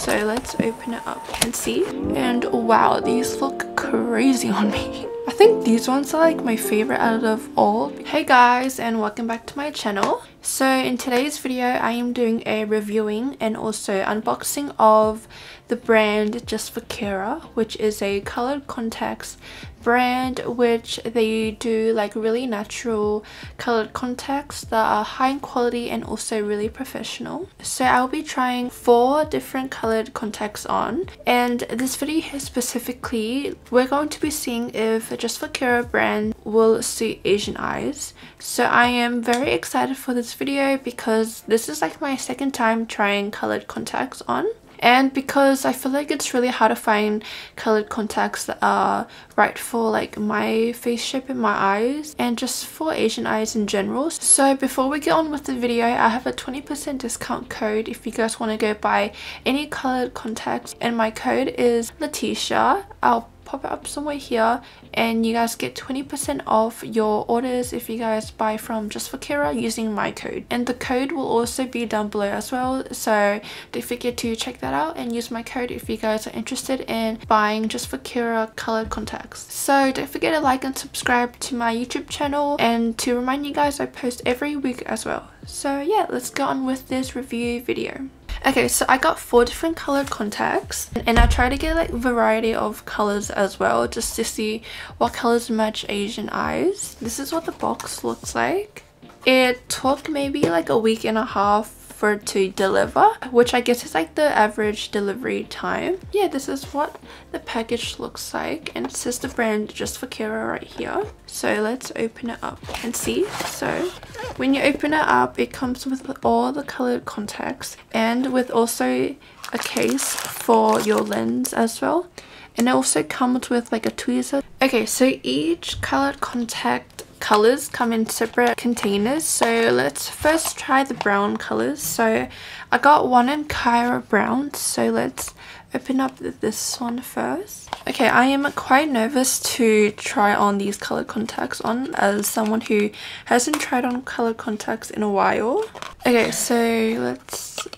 So let's open it up and see. And wow, these look crazy on me. I think these ones are like my favorite out of all. Hey guys and welcome back to my channel. So in today's video I am doing a reviewing and also unboxing of the brand Just for Kira which is a colored contacts brand which they do like really natural colored contacts that are high in quality and also really professional. So I'll be trying four different colored contacts on and this video here specifically we're going to be seeing if Just for Kira brand will suit Asian eyes. So I am very excited for this video because this is like my second time trying colored contacts on and because I feel like it's really hard to find colored contacts that are right for like my face shape and my eyes and just for Asian eyes in general. So before we get on with the video I have a 20% discount code if you guys want to go buy any colored contacts and my code is Latisha. I'll pop it up somewhere here and you guys get 20% off your orders if you guys buy from Just for Kira using my code. And the code will also be down below as well so don't forget to check that out and use my code if you guys are interested in buying Just for Kira colored contacts. So don't forget to like and subscribe to my YouTube channel and to remind you guys I post every week as well. So yeah let's go on with this review video Okay, so I got four different colored contacts and I try to get like variety of colors as well just to see what colors match Asian eyes. This is what the box looks like. It took maybe like a week and a half for it to deliver which I guess is like the average delivery time. Yeah this is what the package looks like and it says the brand just for Kira right here. So let's open it up and see. So when you open it up it comes with all the colored contacts and with also a case for your lens as well and it also comes with like a tweezer okay so each colored contact colors come in separate containers. So let's first try the brown colors so i got one in Kyra brown. So let's open up this one first. Okay i am quite nervous to try on these colored contacts on as someone who hasn't tried on colored contacts in a while. Okay so let's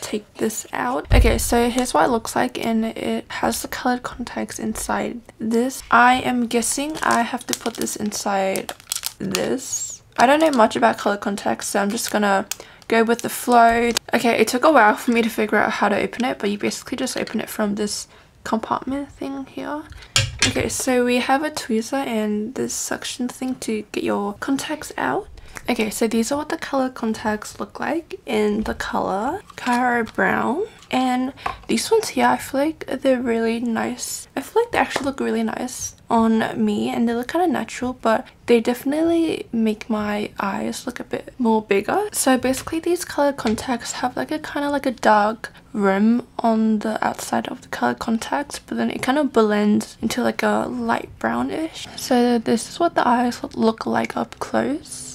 take this out. Okay so here's what it looks like and it has the colored contacts inside this. I am guessing i have to put this inside this. I don't know much about color contacts, so I'm just gonna go with the flow. Okay, it took a while for me to figure out how to open it, but you basically just open it from this compartment thing here. Okay, so we have a tweezer and this suction thing to get your contacts out. Okay, so these are what the color contacts look like in the color Kyra Brown. And these ones here, I feel like they're really nice. I feel like they actually look really nice on me and they look kind of natural but they definitely make my eyes look a bit more bigger so basically these color contacts have like a kind of like a dark rim on the outside of the color contacts but then it kind of blends into like a light brownish so this is what the eyes look like up close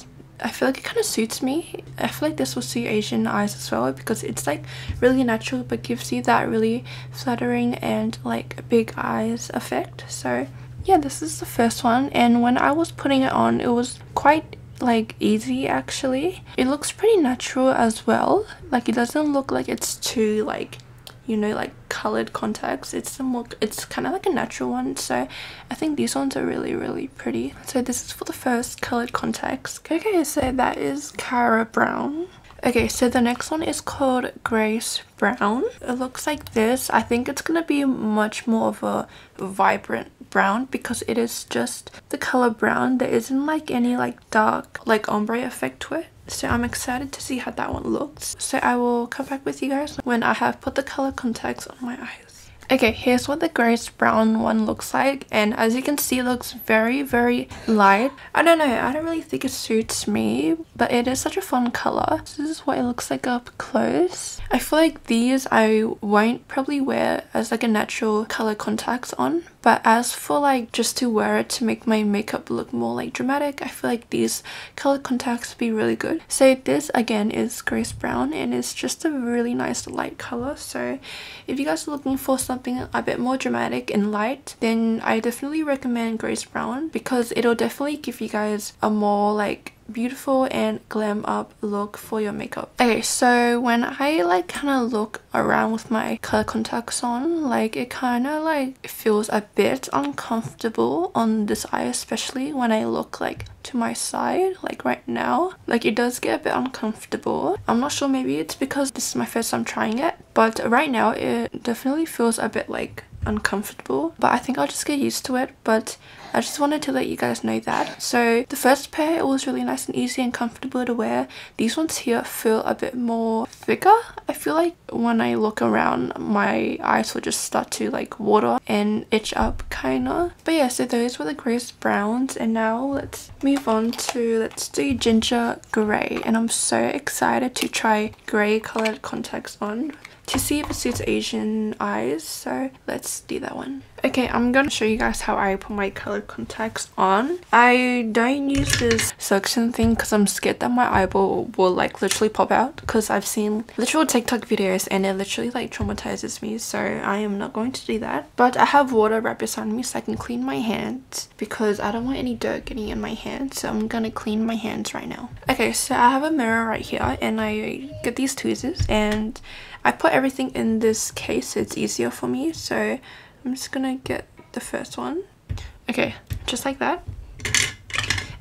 I feel like it kind of suits me. I feel like this will suit Asian eyes as well because it's like really natural but gives you that really flattering and like big eyes effect. So yeah, this is the first one and when I was putting it on it was quite like easy actually. It looks pretty natural as well. Like it doesn't look like it's too like you know like colored contacts. It's a more it's kind of like a natural one. So i think these ones are really really pretty. So this is for the first colored contacts. Okay so that is Kyra brown. Okay so the next one is called grace brown. It looks like this. I think it's gonna be much more of a vibrant brown because it is just the color brown. There isn't like any like dark like ombre effect to it so I'm excited to see how that one looks. So I will come back with you guys when I have put the color contacts on my eyes. Okay, here's what the Grace Brown one looks like and as you can see it looks very very light. I don't know, I don't really think it suits me but it is such a fun color. This is what it looks like up close. I feel like these I won't probably wear as like a natural color contacts on but as for like just to wear it to make my makeup look more like dramatic, I feel like these color contacts be really good. So this again is Grace Brown and it's just a really nice light color. So if you guys are looking for something a bit more dramatic and light, then I definitely recommend Grace Brown because it'll definitely give you guys a more like beautiful and glam up look for your makeup. Okay, so when I like kind of look around with my color contacts on, like it kind of like feels a bit uncomfortable on this eye, especially when I look like to my side like right now like it does get a bit uncomfortable i'm not sure maybe it's because this is my first time trying it but right now it definitely feels a bit like uncomfortable but I think I'll just get used to it but I just wanted to let you guys know that. So the first pair it was really nice and easy and comfortable to wear. These ones here feel a bit more thicker. I feel like when I look around my eyes will just start to like water and itch up kinda. But yeah so those were the Grace Browns and now let's move on to let's do ginger grey and I'm so excited to try grey colored contacts on to see if it suits Asian eyes. So let's do that one. Okay, I'm gonna show you guys how I put my colored contacts on. I don't use this suction thing because I'm scared that my eyeball will like literally pop out because I've seen literal TikTok videos and it literally like traumatizes me so I am not going to do that. But I have water right beside me so I can clean my hands because I don't want any dirt getting in my hands so I'm gonna clean my hands right now. Okay, so I have a mirror right here and I get these tweezers and I put everything in this case it's easier for me. So I'm just gonna get the first one. Okay, just like that.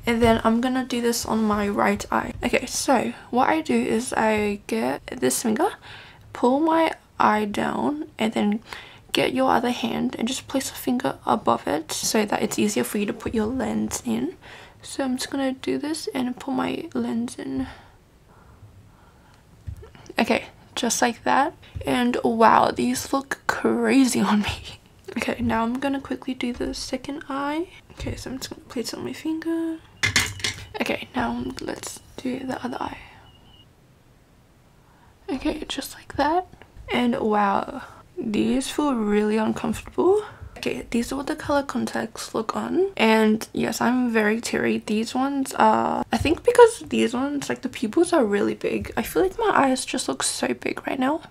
And then I'm gonna do this on my right eye. Okay, so what I do is I get this finger, pull my eye down, and then get your other hand and just place a finger above it so that it's easier for you to put your lens in. So I'm just gonna do this and put my lens in. Okay, just like that. And wow these look crazy on me. Okay now i'm gonna quickly do the second eye. Okay so i'm just gonna place it on my finger. Okay now let's do the other eye. Okay just like that. And wow these feel really uncomfortable okay these are what the color contacts look on. And yes i'm very teary. These ones are i think because these ones like the pupils are really big i feel like my eyes just look so big right now.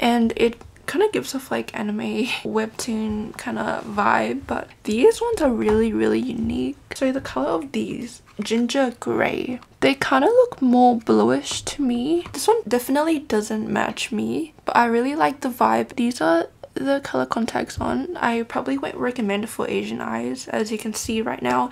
And it kind of gives off like anime webtoon kind of vibe but these ones are really really unique. So the color of these ginger gray they kind of look more bluish to me. This one definitely doesn't match me but i really like the vibe. These are the color contacts on. I probably won't recommend it for asian eyes. As you can see right now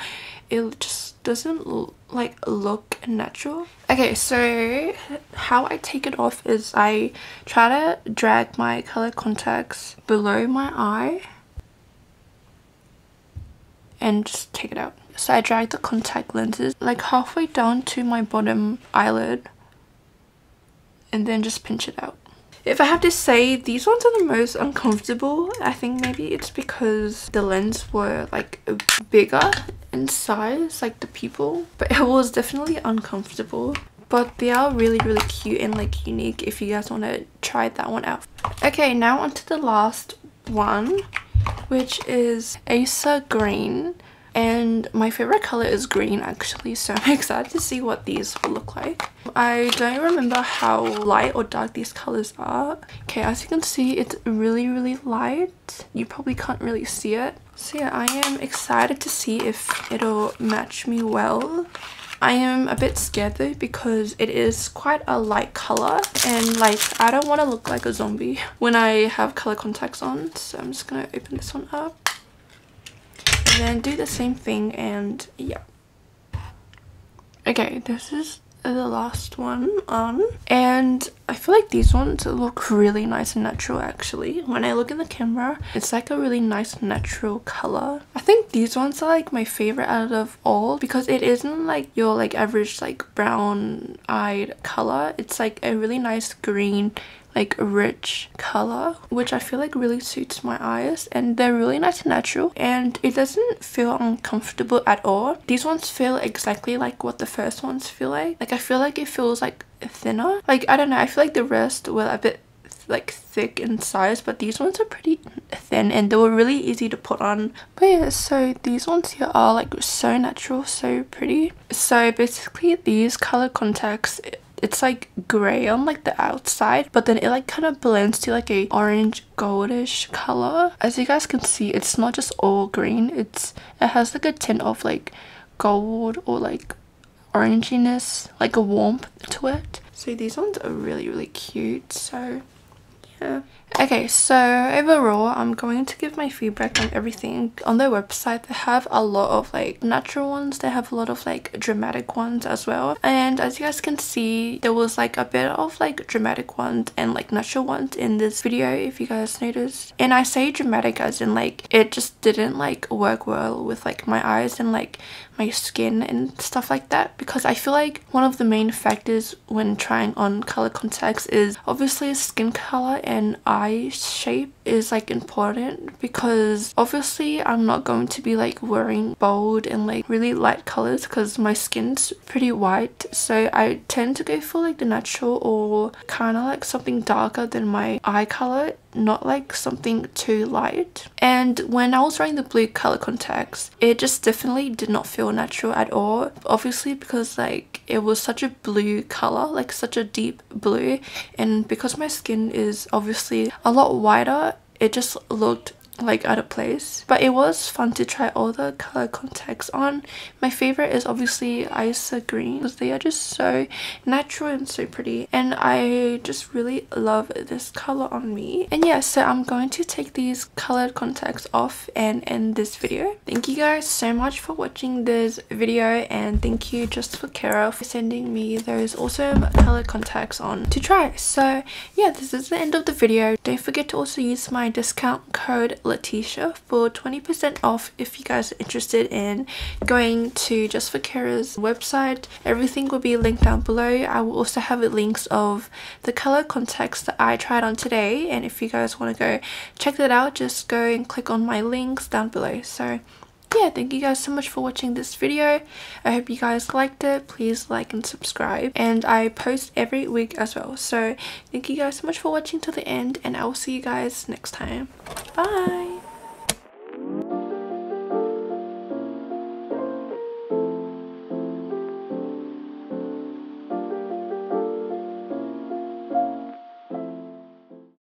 it just doesn't like look natural. Okay so how i take it off is i try to drag my color contacts below my eye and just take it out. So i drag the contact lenses like halfway down to my bottom eyelid and then just pinch it out if I have to say, these ones are the most uncomfortable. I think maybe it's because the lens were like bigger in size, like the people. But it was definitely uncomfortable. But they are really, really cute and like unique if you guys want to try that one out. Okay, now onto the last one, which is Asa Green and my favorite color is green actually so I'm excited to see what these will look like. I don't remember how light or dark these colors are. Okay as you can see it's really really light. You probably can't really see it. So yeah I am excited to see if it'll match me well. I am a bit scared though because it is quite a light color and like I don't want to look like a zombie when I have color contacts on so I'm just gonna open this one up and then do the same thing and yeah. Okay this is the last one on and I feel like these ones look really nice and natural actually. When I look in the camera it's like a really nice natural color. I think these ones are like my favorite out of all because it isn't like your like average like brown eyed color. It's like a really nice green like rich color which I feel like really suits my eyes. And they're really nice and natural. And it doesn't feel uncomfortable at all. These ones feel exactly like what the first ones feel like. Like I feel like it feels like thinner. Like I don't know I feel like the rest were a bit like thick in size but these ones are pretty thin and they were really easy to put on. But yeah so these ones here are like so natural so pretty. So basically these color contacts it's like gray on like the outside but then it like kind of blends to like a orange goldish color. As you guys can see it's not just all green it's it has like a tint of like gold or like oranginess, like a warmth to it. So these ones are really, really cute. So yeah. Okay, so overall, I'm going to give my feedback on everything. On their website, they have a lot of like natural ones. They have a lot of like dramatic ones as well. And as you guys can see, there was like a bit of like dramatic ones and like natural ones in this video, if you guys noticed. And I say dramatic as in like, it just didn't like work well with like my eyes and like my skin and stuff like that because I feel like one of the main factors when trying on color contacts is obviously skin color and eye shape is like important because obviously I'm not going to be like wearing bold and like really light colors because my skin's pretty white. So I tend to go for like the natural or kind of like something darker than my eye color not like something too light. And when I was wearing the blue color contacts it just definitely did not feel natural at all. Obviously because like it was such a blue color like such a deep blue. And because my skin is obviously a lot whiter it just looked like out of place. But it was fun to try all the color contacts on. My favorite is obviously Asa green because they are just so natural and so pretty. And I just really love this color on me. And yeah so I'm going to take these colored contacts off and end this video. Thank you guys so much for watching this video and thank you just for Kira for sending me those awesome colored contacts on to try. So yeah this is the end of the video. Don't forget to also use my discount code Latisha for 20% off if you guys are interested in going to Just for Kira's website. Everything will be linked down below. I will also have links of the color contacts that I tried on today and if you guys want to go check that out just go and click on my links down below. So yeah thank you guys so much for watching this video. I hope you guys liked it. Please like and subscribe. And i post every week as well. So thank you guys so much for watching till the end and i will see you guys next time. Bye